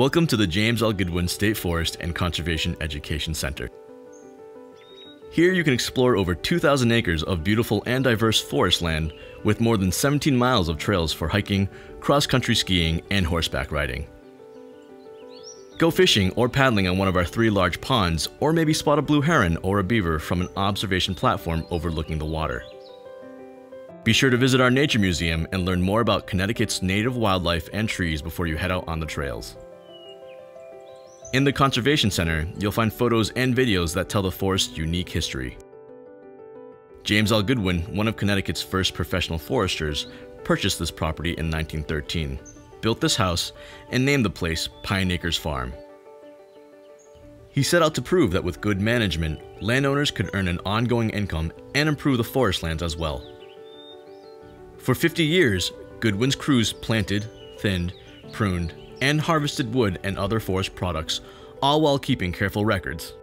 Welcome to the James L. Goodwin State Forest and Conservation Education Center. Here you can explore over 2,000 acres of beautiful and diverse forest land with more than 17 miles of trails for hiking, cross-country skiing, and horseback riding. Go fishing or paddling on one of our three large ponds, or maybe spot a blue heron or a beaver from an observation platform overlooking the water. Be sure to visit our nature museum and learn more about Connecticut's native wildlife and trees before you head out on the trails. In the Conservation Center, you'll find photos and videos that tell the forest's unique history. James L. Goodwin, one of Connecticut's first professional foresters, purchased this property in 1913, built this house, and named the place Pine Acres Farm. He set out to prove that with good management, landowners could earn an ongoing income and improve the forest lands as well. For 50 years, Goodwin's crews planted, thinned, pruned, and harvested wood and other forest products, all while keeping careful records.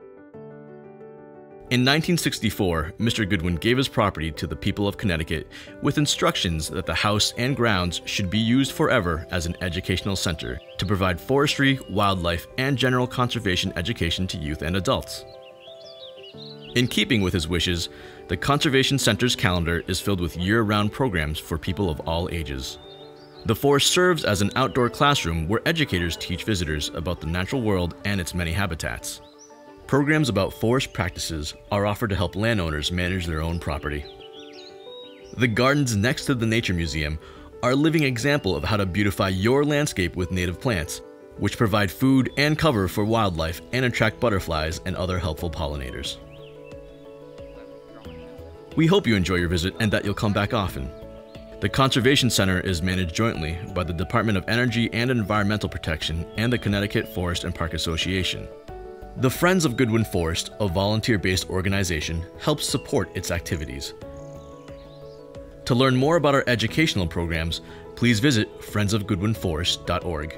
In 1964, Mr. Goodwin gave his property to the people of Connecticut with instructions that the house and grounds should be used forever as an educational center to provide forestry, wildlife, and general conservation education to youth and adults. In keeping with his wishes, the Conservation Center's calendar is filled with year-round programs for people of all ages. The forest serves as an outdoor classroom where educators teach visitors about the natural world and its many habitats. Programs about forest practices are offered to help landowners manage their own property. The gardens next to the Nature Museum are a living example of how to beautify your landscape with native plants, which provide food and cover for wildlife and attract butterflies and other helpful pollinators. We hope you enjoy your visit and that you'll come back often. The Conservation Center is managed jointly by the Department of Energy and Environmental Protection and the Connecticut Forest and Park Association. The Friends of Goodwin Forest, a volunteer based organization, helps support its activities. To learn more about our educational programs, please visit friendsofgoodwinforest.org.